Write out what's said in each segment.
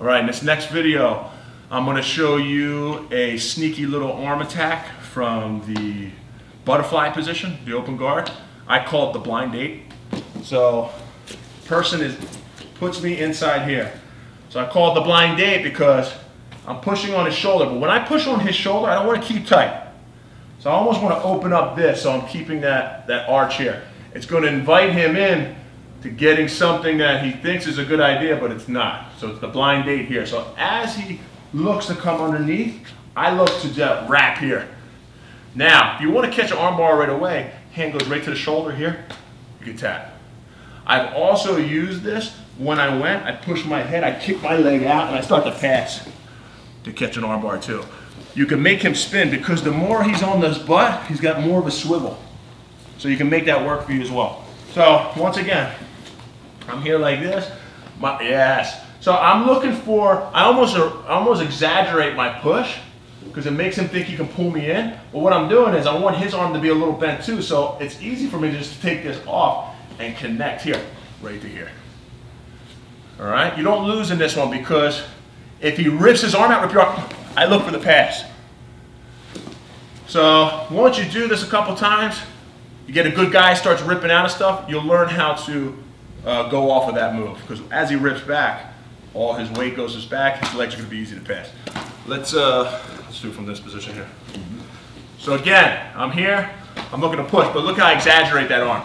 All right, in this next video, I'm gonna show you a sneaky little arm attack from the butterfly position, the open guard. I call it the blind date. So, person is puts me inside here. So I call it the blind date because I'm pushing on his shoulder. But when I push on his shoulder, I don't want to keep tight. So I almost want to open up this so I'm keeping that, that arch here. It's going to invite him in to getting something that he thinks is a good idea, but it's not. So it's the blind date here. So as he looks to come underneath, I look to just wrap here. Now, if you want to catch an armbar right away, hand goes right to the shoulder here, you can tap. I've also used this when I went, I push my head, I kick my leg out, and I start to pass to catch an armbar too. You can make him spin because the more he's on this butt, he's got more of a swivel. So you can make that work for you as well. So once again, I'm here like this. My, yes. So I'm looking for, I almost, uh, I almost exaggerate my push because it makes him think he can pull me in. But what I'm doing is I want his arm to be a little bent too. So it's easy for me to just take this off and connect here, right to here. All right, you don't lose in this one because if he rips his arm out, rip your arm, I look for the pass. So once you do this a couple times, you get a good guy starts ripping out of stuff, you'll learn how to uh, go off of that move. Because as he rips back, all his weight goes his back, his legs are gonna be easy to pass. Let's, uh, let's do it from this position here. So again, I'm here, I'm looking to push, but look how I exaggerate that arm.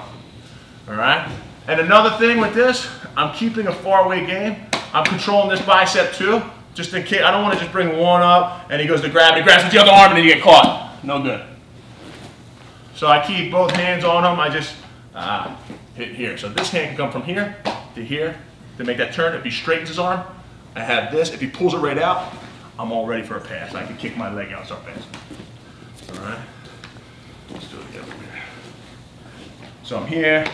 All right? And another thing with this, I'm keeping a far away game. I'm controlling this bicep too, just in case. I don't want to just bring one up and he goes to grab it, he grabs with the other arm and then you get caught. No good. So I keep both hands on him. I just uh, hit here. So this hand can come from here to here to make that turn. If he straightens his arm, I have this. If he pulls it right out, I'm all ready for a pass. I can kick my leg out and start passing. All right? Let's do it again. So I'm here,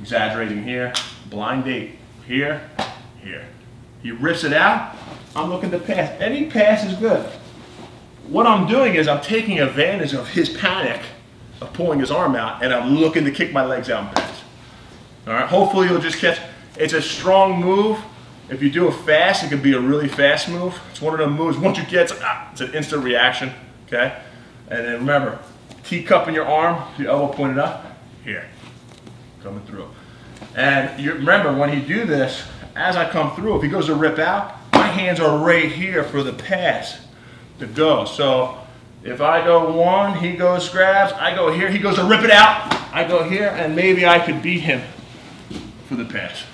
exaggerating here, blind date, here, here. He rips it out, I'm looking to pass. Any pass is good. What I'm doing is I'm taking advantage of his panic of pulling his arm out and I'm looking to kick my legs out and pass. All right, hopefully you'll just catch, it's a strong move. If you do it fast, it can be a really fast move. It's one of the moves, once you get, it's, ah, it's an instant reaction, okay? And then remember, teacup in your arm, your elbow pointed up, here, coming through. And you remember, when you do this, as I come through, if he goes to rip out, my hands are right here for the pass to go. So if I go one, he goes grabs, I go here, he goes to rip it out, I go here, and maybe I could beat him for the pass.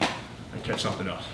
And catch something else.